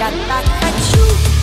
я так хочу